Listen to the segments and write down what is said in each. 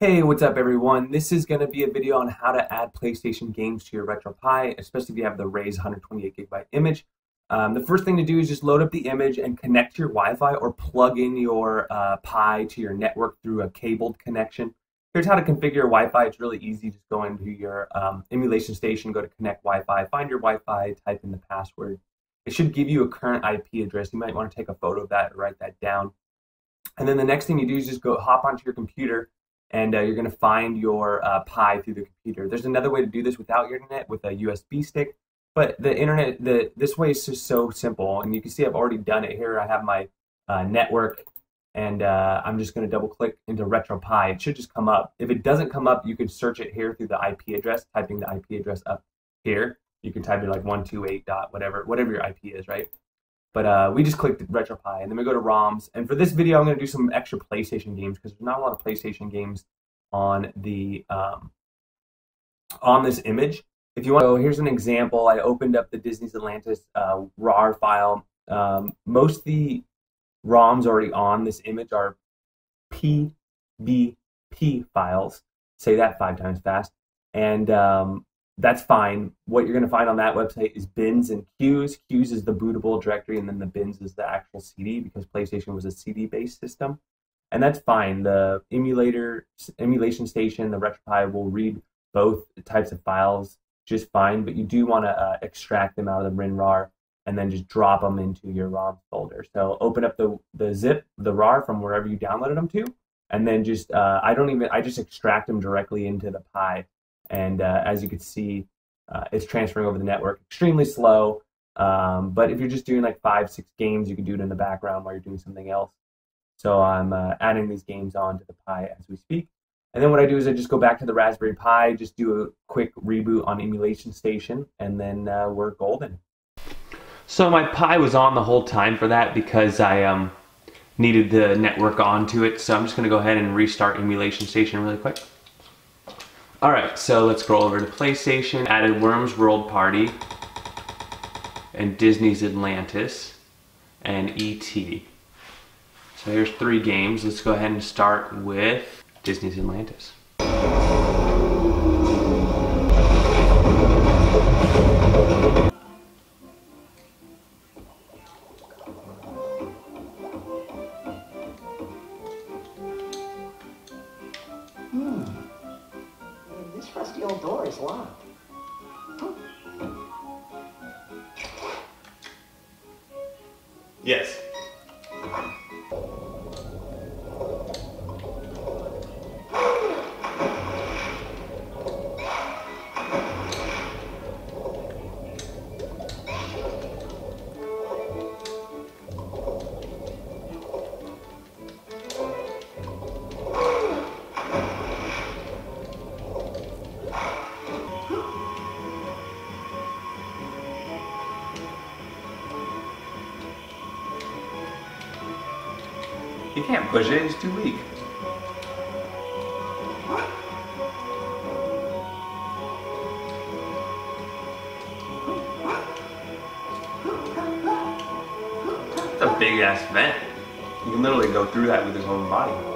Hey, what's up everyone? This is going to be a video on how to add PlayStation games to your RetroPie, especially if you have the Rey's 128 gigabyte image. Um, the first thing to do is just load up the image and connect to your Wi-Fi or plug in your uh, Pi to your network through a cabled connection. Here's how to configure your Wi-Fi. It's really easy. Just go into your um, emulation station, go to connect Wi-Fi, find your Wi-Fi, type in the password. It should give you a current IP address. You might want to take a photo of that, and write that down. And then the next thing you do is just go hop onto your computer and uh, you're going to find your uh, Pi through the computer. There's another way to do this without your internet with a USB stick, but the internet, the this way is just so simple. And you can see I've already done it here. I have my uh, network, and uh, I'm just going to double click into RetroPie. It should just come up. If it doesn't come up, you can search it here through the IP address, typing the IP address up here. You can type it like 128 dot whatever, whatever your IP is, right? But uh, we just clicked RetroPie, and then we go to ROMs. And for this video, I'm going to do some extra PlayStation games because there's not a lot of PlayStation games on the um, on this image. If you want, so here's an example. I opened up the Disney's Atlantis uh, RAR file. Um, most of the ROMs already on this image are PBP files. Say that five times fast. And um, that's fine. What you're going to find on that website is bins and cues. Cues is the bootable directory, and then the bins is the actual CD because PlayStation was a CD-based system, and that's fine. The emulator emulation station, the RetroPie, will read both types of files just fine, but you do want to uh, extract them out of the WinRAR and then just drop them into your ROM folder. So open up the the zip, the RAR from wherever you downloaded them to, and then just uh, I don't even I just extract them directly into the Pi and uh, as you can see, uh, it's transferring over the network extremely slow. Um, but if you're just doing like five, six games, you can do it in the background while you're doing something else. So I'm uh, adding these games onto the Pi as we speak. And then what I do is I just go back to the Raspberry Pi, just do a quick reboot on Emulation Station, and then uh, we're golden. So my Pi was on the whole time for that because I um, needed the network onto it. So I'm just going to go ahead and restart Emulation Station really quick. Alright, so let's scroll over to PlayStation, added Worms World Party, and Disney's Atlantis, and E.T. So here's three games. Let's go ahead and start with Disney's Atlantis. Yes. You can't push it, it's too weak. It's a big ass vent. You can literally go through that with his own body.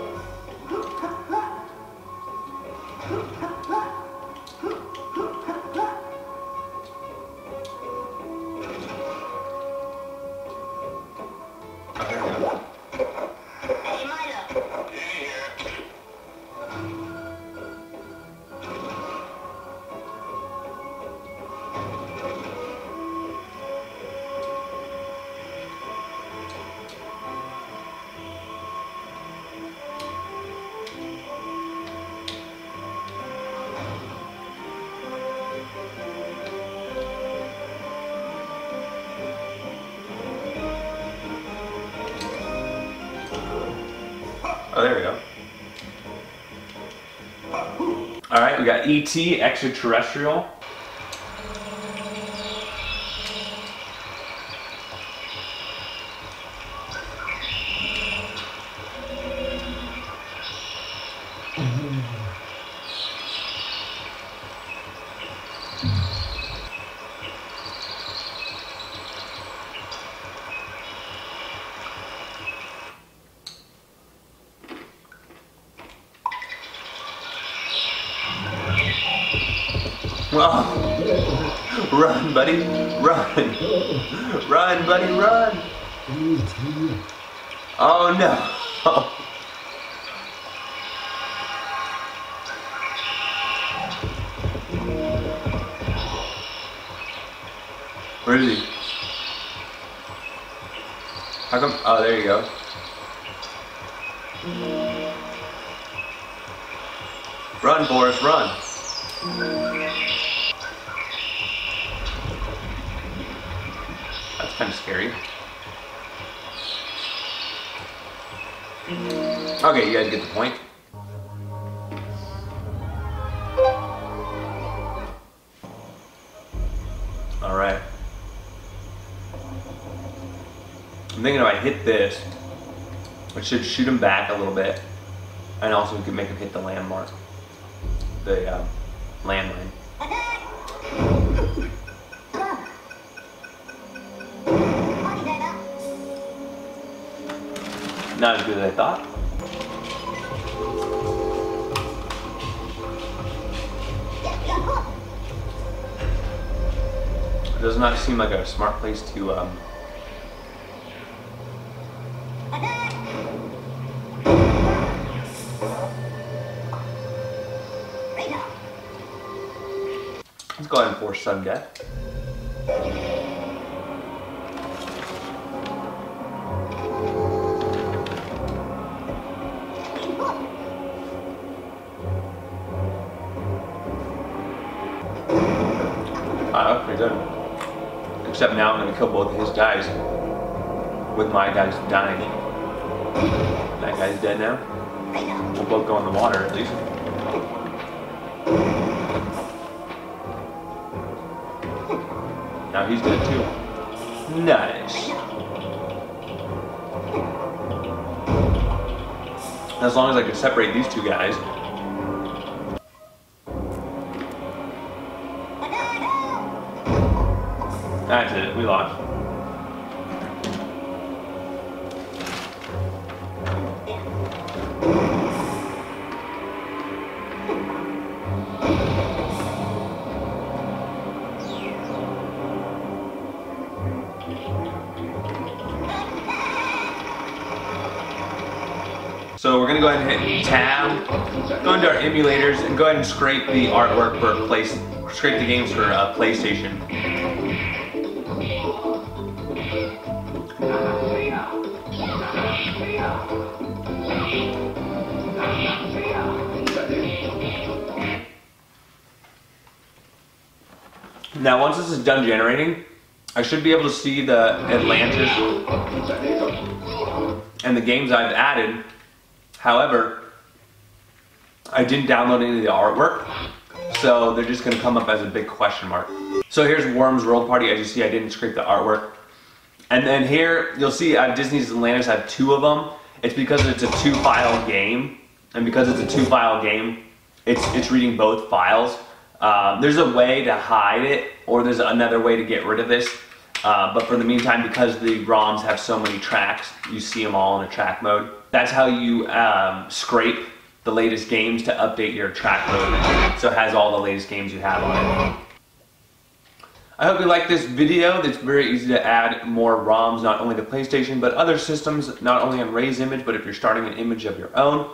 We got ET, extraterrestrial. Run, buddy. Run. Run, buddy, run. Oh no. Where is he? How come? Oh, there you go. Run, Boris, run. That's kind of scary. Okay, you guys get the point. All right. I'm thinking if I hit this, it should shoot him back a little bit, and also we could make him hit the landmark, the uh. Not as good as I thought. It does not seem like a smart place to um, Let's go ahead and force death. Good. Except now I'm gonna kill both of his guys with my guys dying. That guy's dead now. We'll both go in the water at least. Now he's dead too. Nice. As long as I can separate these two guys. That's it, we lost. So we're gonna go ahead and hit tab, go into our emulators, and go ahead and scrape the artwork for place, scrape the games for uh, PlayStation. Now once this is done generating, I should be able to see the Atlantis and the games I've added. However, I didn't download any of the artwork, so they're just gonna come up as a big question mark. So here's Worms World Party. As you see, I didn't scrape the artwork. And then here, you'll see I have Disney's Atlantis I have two of them. It's because it's a two file game. And because it's a two file game, it's, it's reading both files. Um, there's a way to hide it, or there's another way to get rid of this. Uh, but for the meantime, because the ROMs have so many tracks, you see them all in Attract Mode. That's how you um, scrape the latest games to update your track mode. So it has all the latest games you have on it. I hope you like this video. It's very easy to add more ROMs, not only to PlayStation, but other systems, not only on Ray's image, but if you're starting an image of your own.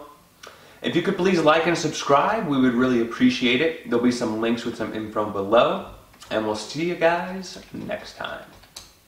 If you could please like and subscribe, we would really appreciate it. There'll be some links with some info below, and we'll see you guys next time.